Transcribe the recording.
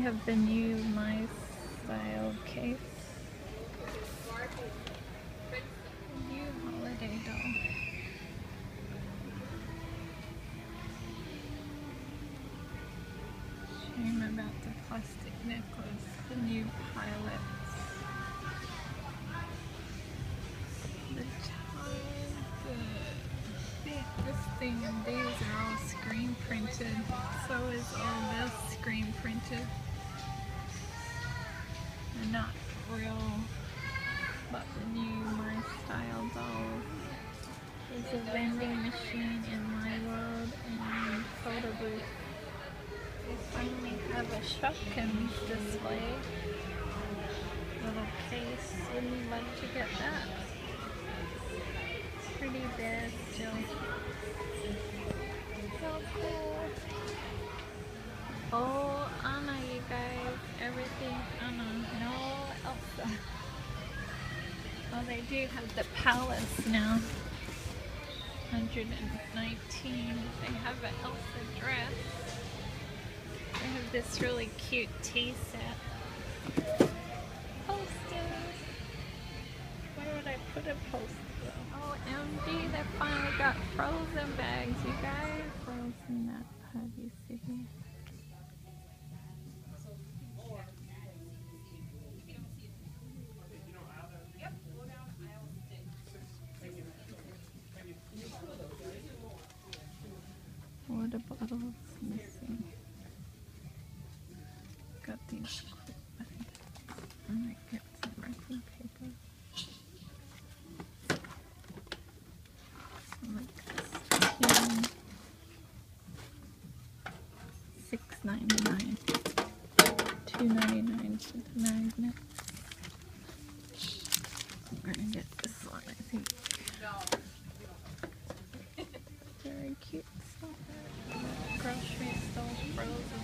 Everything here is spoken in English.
Have the new My Style case. New holiday doll. Shame about the plastic necklace, the new pilots. The Target. This thing and these are all screen printed. So is all this screen printed. Not real, but the new My Style doll There's a vending machine in my world and photo booth. They finally have a Shopkins display. Little case. Wouldn't you like to get that? Pretty bad still. They do have the palace now. 119. They have an Elsa dress. They have this really cute tea set. Posters. Where would I put a poster? Oh, MG, they finally got frozen bags, you guys. Water bottles missing. Got these bags. I might get some wrapping paper. Like this. Six ninety nine. Two ninety nine for the magnet. I'm gonna get this one, I think. Very cute stuff. Grocery store frozen